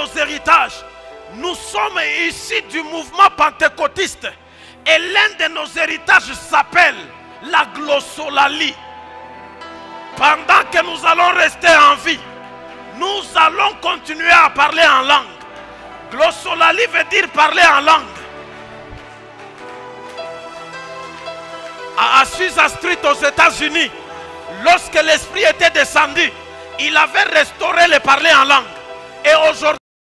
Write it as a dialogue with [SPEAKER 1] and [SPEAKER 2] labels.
[SPEAKER 1] nos héritages. Nous sommes ici du mouvement pentecôtiste. Et l'un de nos héritages s'appelle la glossolalie. Pendant que nous allons rester en vie, nous allons continuer à parler en langue. Glossolalie veut dire parler en langue. À Susa Street aux États-Unis, lorsque l'Esprit était descendu, il avait restauré le parler en langue. Et aujourd'hui,